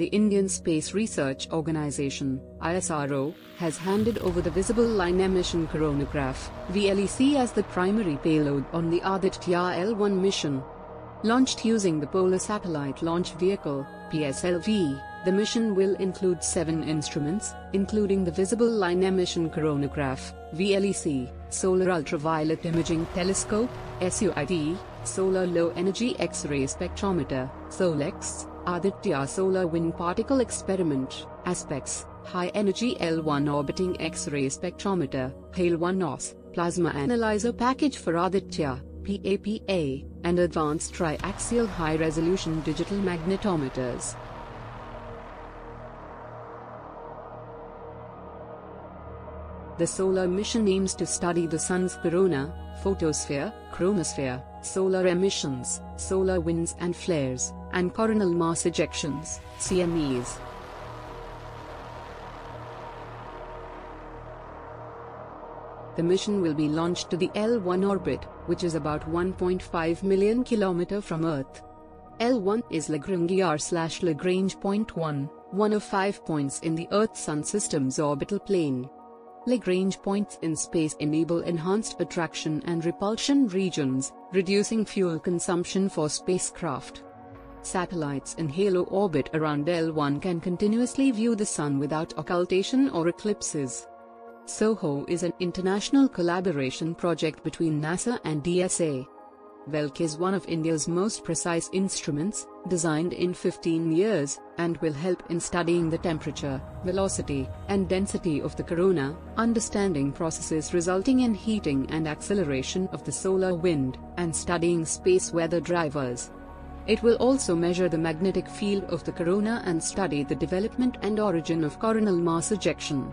the Indian Space Research Organisation (ISRO) has handed over the Visible Line Emission Coronagraph (VLEC) as the primary payload on the Aditya L1 mission. Launched using the Polar Satellite Launch Vehicle (PSLV), the mission will include seven instruments, including the Visible Line Emission Coronagraph (VLEC), Solar Ultraviolet Imaging Telescope (SUIT), Solar Low Energy X-ray Spectrometer (SOLEX), Aditya Solar Wind Particle Experiment, ASPEX, High Energy L1 Orbiting X-ray Spectrometer, HEL1OS, Plasma Analyzer Package for Aditya, PAPA, and Advanced Triaxial High Resolution Digital Magnetometers. The solar mission aims to study the Sun's corona, photosphere, chromosphere, solar emissions, solar winds and flares, and coronal mass ejections, CMEs. The mission will be launched to the L1 orbit, which is about 1.5 million km from Earth. L1 is Lagrangian/Lagrange point 1, one of five points in the Earth-Sun system's orbital plane. Lagrange points in space enable enhanced attraction and repulsion regions, reducing fuel consumption for spacecraft. Satellites in halo orbit around L1 can continuously view the Sun without occultation or eclipses. SOHO is an international collaboration project between NASA and ESA. VELC is one of India's most precise instruments, designed in 15 years, and will help in studying the temperature, velocity, and density of the corona, understanding processes resulting in heating and acceleration of the solar wind, and studying space weather drivers. It will also measure the magnetic field of the corona and study the development and origin of coronal mass ejection.